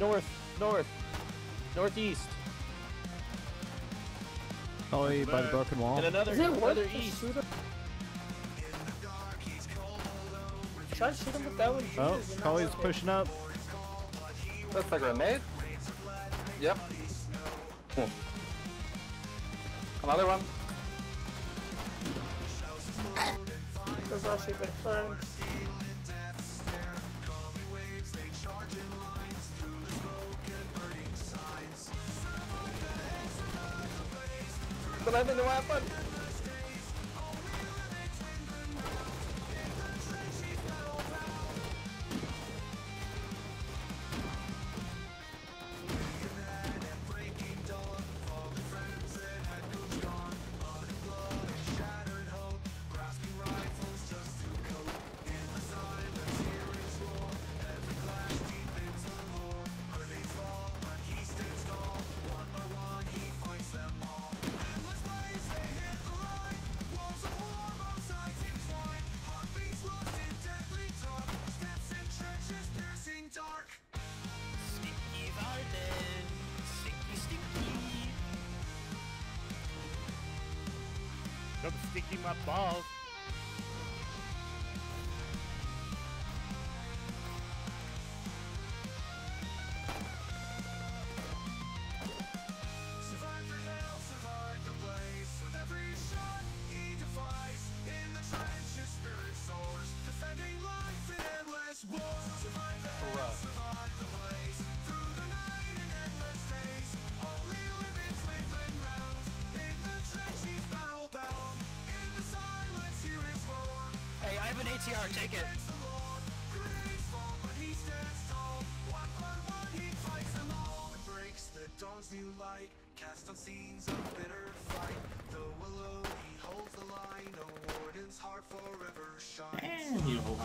North, north, northeast, Probably by the broken wall. and another, Is another east. Try to shoot him with that one. Oh, Jesus, you're not Cully's worth it. pushing up. That's like a grenade. Yep. Hmm. Another one. Didn't weapon. Come sticky my balls. Hey, I have an ATR. Take it. breaks the dawn's new light Cast on scenes of bitter fight The willow, he holds the line No warden's heart forever shines And you know,